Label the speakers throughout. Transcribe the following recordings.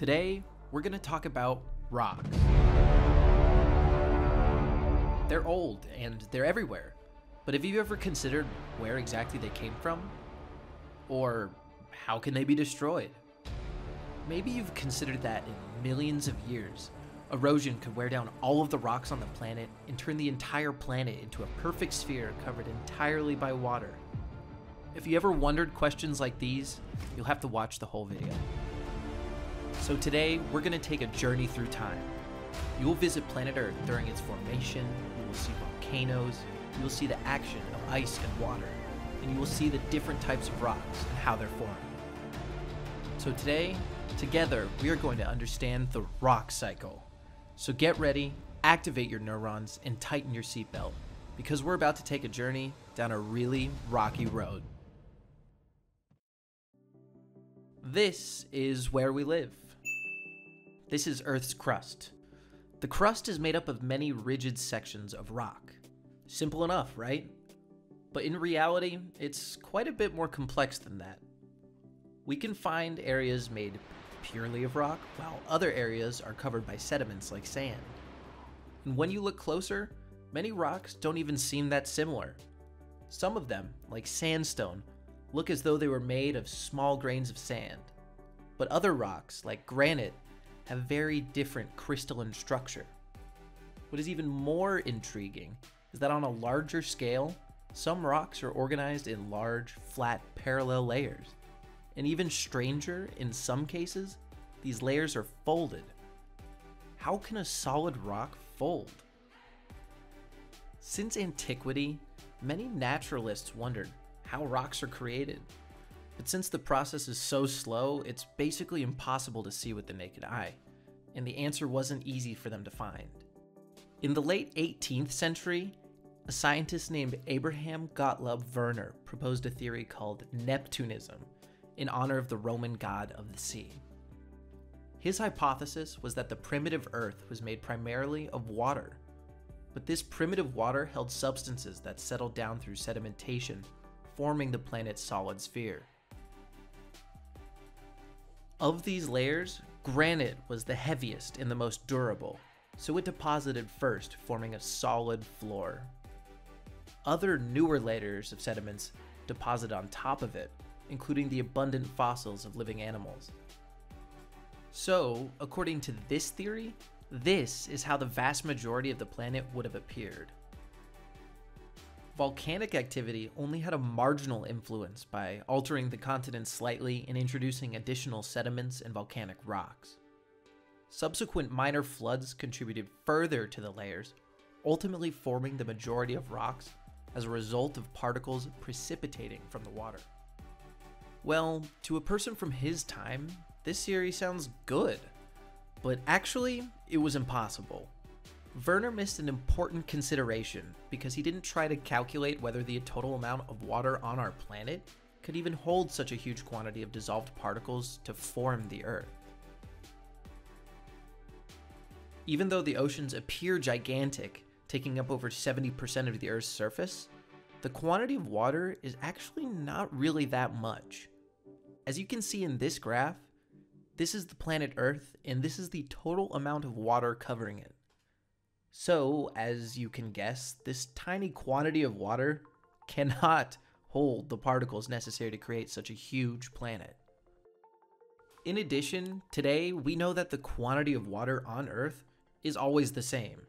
Speaker 1: Today, we're going to talk about rocks. They're old and they're everywhere, but have you ever considered where exactly they came from? Or how can they be destroyed? Maybe you've considered that in millions of years, erosion could wear down all of the rocks on the planet and turn the entire planet into a perfect sphere covered entirely by water. If you ever wondered questions like these, you'll have to watch the whole video. So today, we're going to take a journey through time. You will visit planet Earth during its formation, you will see volcanoes, you will see the action of ice and water, and you will see the different types of rocks and how they're formed. So today, together, we are going to understand the rock cycle. So get ready, activate your neurons, and tighten your seatbelt, because we're about to take a journey down a really rocky road. This is where we live. This is Earth's crust. The crust is made up of many rigid sections of rock. Simple enough, right? But in reality, it's quite a bit more complex than that. We can find areas made purely of rock, while other areas are covered by sediments like sand. And when you look closer, many rocks don't even seem that similar. Some of them, like sandstone, look as though they were made of small grains of sand. But other rocks, like granite, have very different crystalline structure. What is even more intriguing is that on a larger scale, some rocks are organized in large, flat, parallel layers. And even stranger, in some cases, these layers are folded. How can a solid rock fold? Since antiquity, many naturalists wondered how rocks are created. But since the process is so slow, it's basically impossible to see with the naked eye, and the answer wasn't easy for them to find. In the late 18th century, a scientist named Abraham Gottlob Werner proposed a theory called Neptunism in honor of the Roman god of the sea. His hypothesis was that the primitive Earth was made primarily of water, but this primitive water held substances that settled down through sedimentation, forming the planet's solid sphere. Of these layers, granite was the heaviest and the most durable, so it deposited first, forming a solid floor. Other newer layers of sediments deposited on top of it, including the abundant fossils of living animals. So, according to this theory, this is how the vast majority of the planet would have appeared. Volcanic activity only had a marginal influence by altering the continent slightly and introducing additional sediments and volcanic rocks. Subsequent minor floods contributed further to the layers, ultimately forming the majority of rocks as a result of particles precipitating from the water. Well, to a person from his time, this theory sounds good, but actually, it was impossible. Werner missed an important consideration because he didn't try to calculate whether the total amount of water on our planet could even hold such a huge quantity of dissolved particles to form the Earth. Even though the oceans appear gigantic, taking up over 70% of the Earth's surface, the quantity of water is actually not really that much. As you can see in this graph, this is the planet Earth, and this is the total amount of water covering it. So, as you can guess, this tiny quantity of water cannot hold the particles necessary to create such a huge planet. In addition, today we know that the quantity of water on Earth is always the same.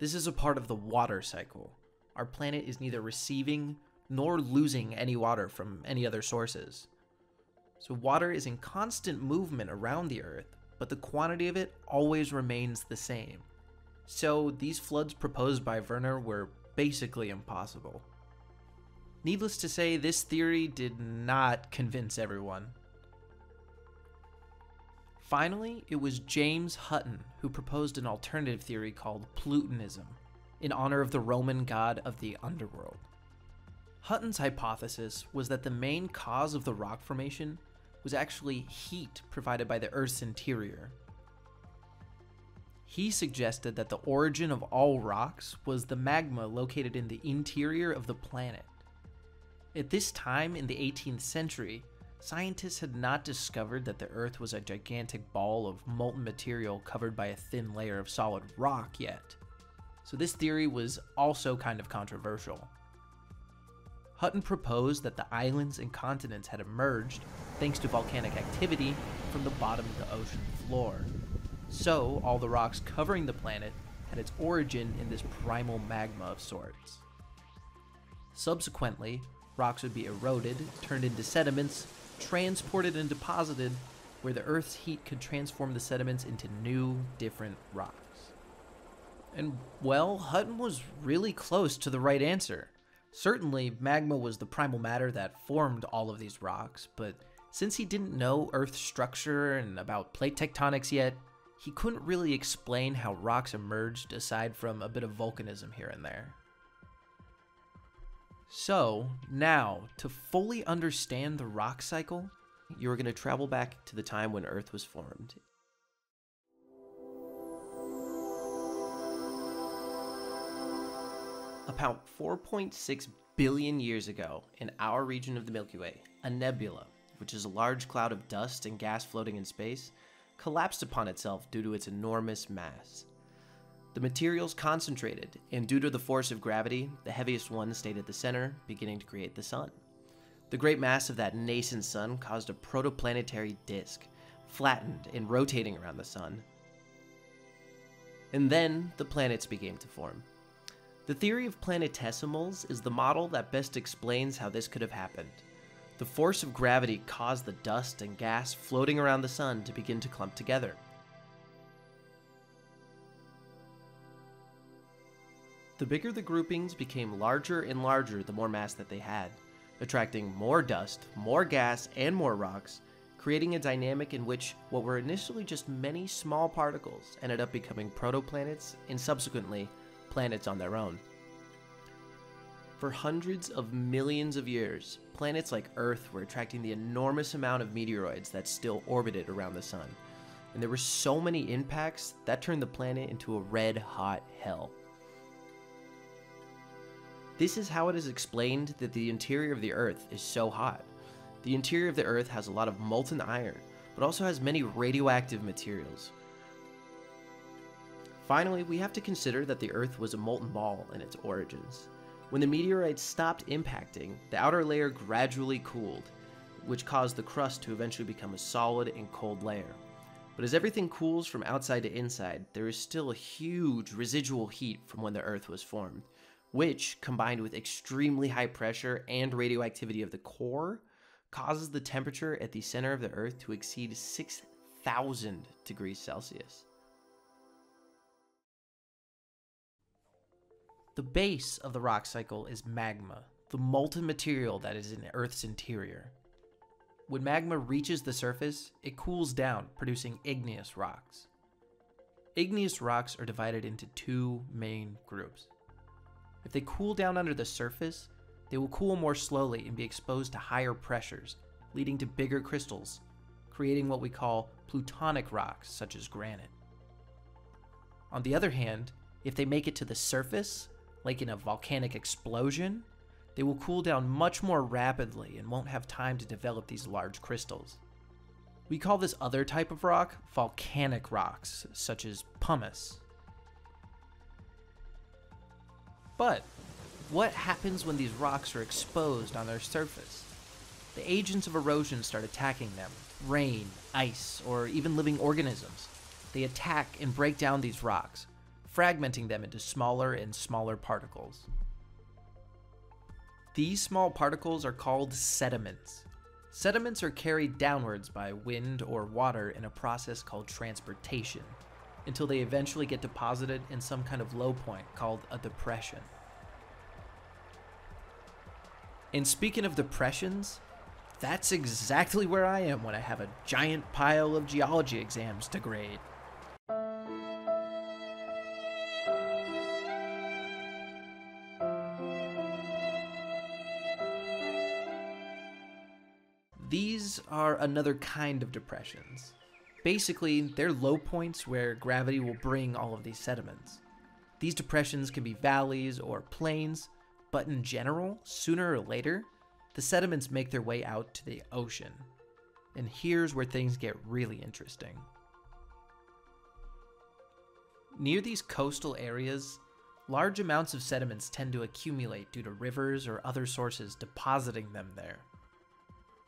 Speaker 1: This is a part of the water cycle. Our planet is neither receiving nor losing any water from any other sources. So, water is in constant movement around the Earth, but the quantity of it always remains the same. So these floods proposed by Werner were basically impossible. Needless to say, this theory did not convince everyone. Finally, it was James Hutton who proposed an alternative theory called Plutonism, in honor of the Roman god of the underworld. Hutton's hypothesis was that the main cause of the rock formation was actually heat provided by the Earth's interior, he suggested that the origin of all rocks was the magma located in the interior of the planet. At this time in the 18th century, scientists had not discovered that the Earth was a gigantic ball of molten material covered by a thin layer of solid rock yet. So this theory was also kind of controversial. Hutton proposed that the islands and continents had emerged, thanks to volcanic activity, from the bottom of the ocean floor. So, all the rocks covering the planet had its origin in this primal magma of sorts. Subsequently, rocks would be eroded, turned into sediments, transported and deposited, where the Earth's heat could transform the sediments into new, different rocks. And, well, Hutton was really close to the right answer. Certainly, magma was the primal matter that formed all of these rocks, but since he didn't know Earth's structure and about plate tectonics yet, he couldn't really explain how rocks emerged aside from a bit of volcanism here and there. So, now, to fully understand the rock cycle, you are going to travel back to the time when Earth was formed. About 4.6 billion years ago, in our region of the Milky Way, a nebula, which is a large cloud of dust and gas floating in space, collapsed upon itself due to its enormous mass. The materials concentrated, and due to the force of gravity, the heaviest one stayed at the center, beginning to create the sun. The great mass of that nascent sun caused a protoplanetary disk, flattened and rotating around the sun. And then the planets began to form. The theory of planetesimals is the model that best explains how this could have happened. The force of gravity caused the dust and gas floating around the sun to begin to clump together. The bigger the groupings became larger and larger the more mass that they had, attracting more dust, more gas, and more rocks, creating a dynamic in which what were initially just many small particles ended up becoming protoplanets and subsequently planets on their own. For hundreds of millions of years, planets like Earth were attracting the enormous amount of meteoroids that still orbited around the sun. And there were so many impacts that turned the planet into a red hot hell. This is how it is explained that the interior of the Earth is so hot. The interior of the Earth has a lot of molten iron, but also has many radioactive materials. Finally, we have to consider that the Earth was a molten ball in its origins. When the meteorites stopped impacting, the outer layer gradually cooled, which caused the crust to eventually become a solid and cold layer. But as everything cools from outside to inside, there is still a huge residual heat from when the Earth was formed, which, combined with extremely high pressure and radioactivity of the core, causes the temperature at the center of the Earth to exceed 6,000 degrees Celsius. The base of the rock cycle is magma, the molten material that is in Earth's interior. When magma reaches the surface, it cools down, producing igneous rocks. Igneous rocks are divided into two main groups. If they cool down under the surface, they will cool more slowly and be exposed to higher pressures, leading to bigger crystals, creating what we call plutonic rocks, such as granite. On the other hand, if they make it to the surface, like in a volcanic explosion, they will cool down much more rapidly and won't have time to develop these large crystals. We call this other type of rock volcanic rocks, such as pumice. But what happens when these rocks are exposed on their surface? The agents of erosion start attacking them rain, ice, or even living organisms. They attack and break down these rocks, fragmenting them into smaller and smaller particles. These small particles are called sediments. Sediments are carried downwards by wind or water in a process called transportation, until they eventually get deposited in some kind of low point called a depression. And speaking of depressions, that's exactly where I am when I have a giant pile of geology exams to grade. These are another kind of depressions. Basically, they're low points where gravity will bring all of these sediments. These depressions can be valleys or plains, but in general, sooner or later, the sediments make their way out to the ocean. And here's where things get really interesting. Near these coastal areas, large amounts of sediments tend to accumulate due to rivers or other sources depositing them there.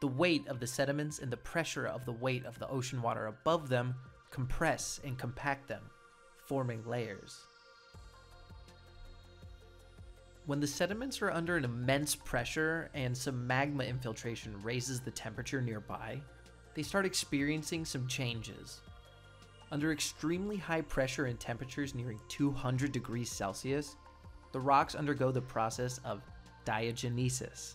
Speaker 1: The weight of the sediments and the pressure of the weight of the ocean water above them compress and compact them, forming layers. When the sediments are under an immense pressure and some magma infiltration raises the temperature nearby, they start experiencing some changes. Under extremely high pressure and temperatures nearing 200 degrees Celsius, the rocks undergo the process of diagenesis.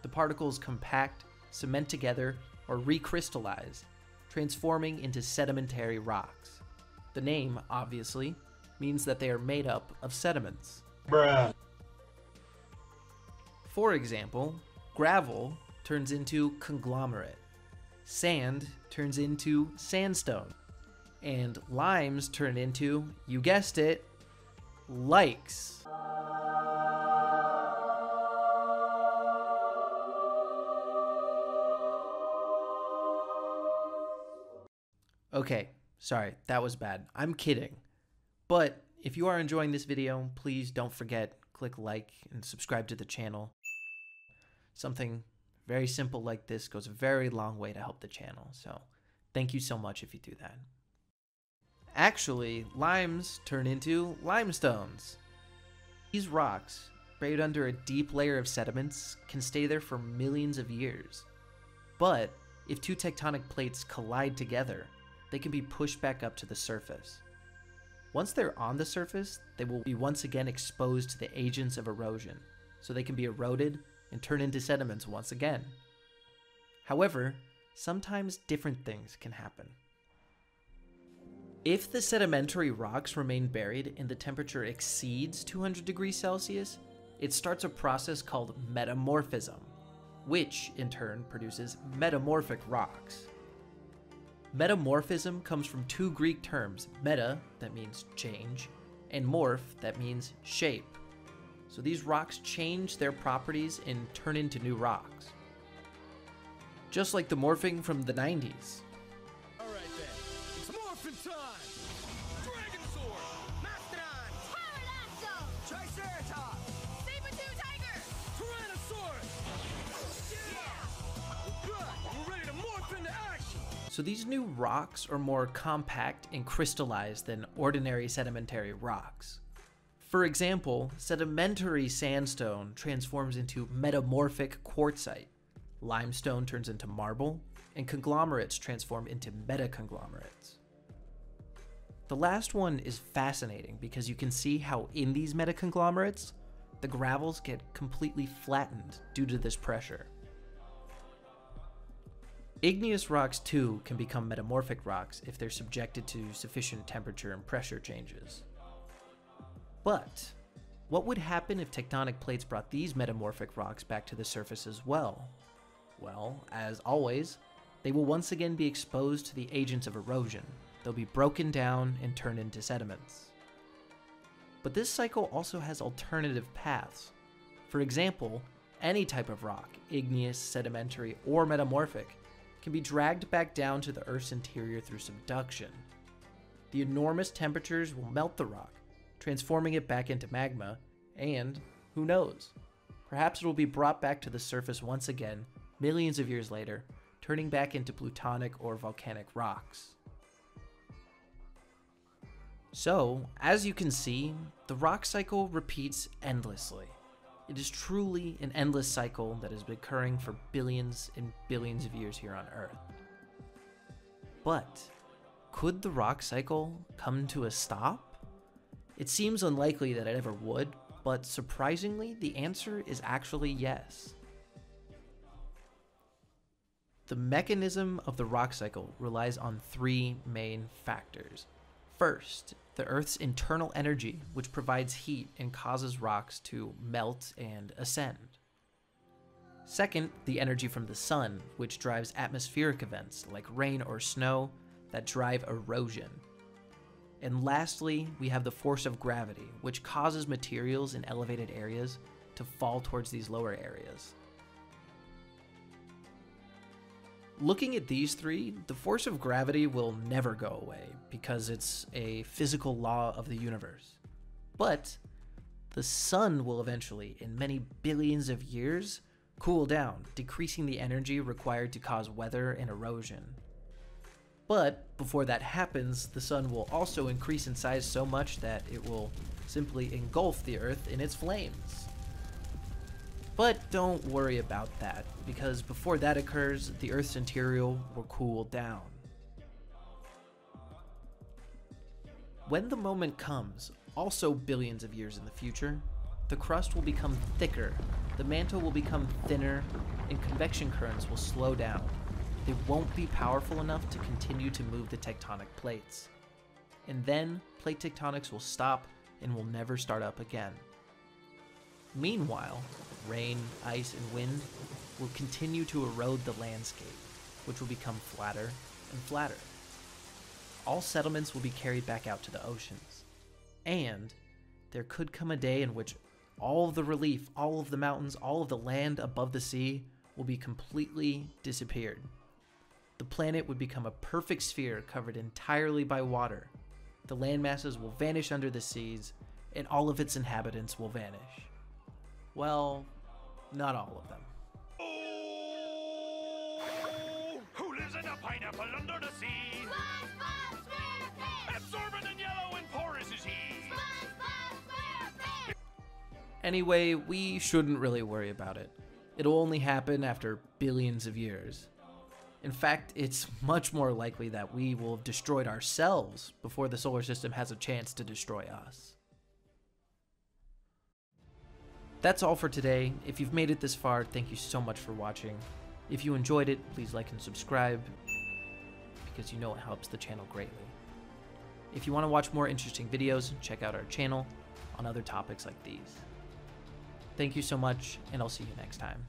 Speaker 1: The particles compact, cement together, or recrystallize, transforming into sedimentary rocks. The name, obviously, means that they are made up of sediments.
Speaker 2: Bruh.
Speaker 1: For example, gravel turns into conglomerate, sand turns into sandstone, and limes turn into, you guessed it, likes. Okay, sorry, that was bad. I'm kidding. But if you are enjoying this video, please don't forget click like and subscribe to the channel. Something very simple like this goes a very long way to help the channel. So, thank you so much if you do that. Actually, limes turn into limestones. These rocks, buried under a deep layer of sediments, can stay there for millions of years. But if two tectonic plates collide together, they can be pushed back up to the surface. Once they're on the surface, they will be once again exposed to the agents of erosion, so they can be eroded and turn into sediments once again. However, sometimes different things can happen. If the sedimentary rocks remain buried and the temperature exceeds 200 degrees Celsius, it starts a process called metamorphism, which in turn produces metamorphic rocks. Metamorphism comes from two Greek terms, meta, that means change, and morph, that means shape. So these rocks change their properties and turn into new rocks. Just like the morphing from the 90s. So these new rocks are more compact and crystallized than ordinary sedimentary rocks. For example, sedimentary sandstone transforms into metamorphic quartzite, limestone turns into marble, and conglomerates transform into metaconglomerates. The last one is fascinating because you can see how in these metaconglomerates, the gravels get completely flattened due to this pressure. Igneous rocks too can become metamorphic rocks if they're subjected to sufficient temperature and pressure changes. But what would happen if tectonic plates brought these metamorphic rocks back to the surface as well? Well, as always, they will once again be exposed to the agents of erosion. They'll be broken down and turned into sediments. But this cycle also has alternative paths. For example, any type of rock, igneous, sedimentary, or metamorphic, can be dragged back down to the Earth's interior through subduction. The enormous temperatures will melt the rock, transforming it back into magma, and, who knows, perhaps it will be brought back to the surface once again, millions of years later, turning back into plutonic or volcanic rocks. So, as you can see, the rock cycle repeats endlessly. It is truly an endless cycle that has been occurring for billions and billions of years here on Earth. But, could the rock cycle come to a stop? It seems unlikely that it ever would, but surprisingly, the answer is actually yes. The mechanism of the rock cycle relies on three main factors. First, the Earth's internal energy, which provides heat and causes rocks to melt and ascend. Second, the energy from the sun, which drives atmospheric events like rain or snow that drive erosion. And lastly, we have the force of gravity, which causes materials in elevated areas to fall towards these lower areas. Looking at these three, the force of gravity will never go away because it's a physical law of the universe. But the sun will eventually, in many billions of years, cool down, decreasing the energy required to cause weather and erosion. But before that happens, the sun will also increase in size so much that it will simply engulf the Earth in its flames. But don't worry about that, because before that occurs, the Earth's interior will cool down. When the moment comes, also billions of years in the future, the crust will become thicker, the mantle will become thinner, and convection currents will slow down. They won't be powerful enough to continue to move the tectonic plates. And then, plate tectonics will stop and will never start up again. Meanwhile, rain, ice, and wind will continue to erode the landscape, which will become flatter and flatter. All settlements will be carried back out to the oceans. And there could come a day in which all of the relief, all of the mountains, all of the land above the sea will be completely disappeared. The planet would become a perfect sphere covered entirely by water. The land masses will vanish under the seas, and all of its inhabitants will vanish. Well, not all of them.
Speaker 3: Oh, who lives in a pineapple under the sea?
Speaker 4: SpongeBob SquarePants!
Speaker 3: Absorbent and yellow and porous is he.
Speaker 4: SpongeBob SquarePants!
Speaker 1: Anyway, we shouldn't really worry about it. It'll only happen after billions of years. In fact, it's much more likely that we will have destroyed ourselves before the solar system has a chance to destroy us. That's all for today. If you've made it this far, thank you so much for watching. If you enjoyed it, please like and subscribe because you know it helps the channel greatly. If you want to watch more interesting videos, check out our channel on other topics like these. Thank you so much, and I'll see you next time.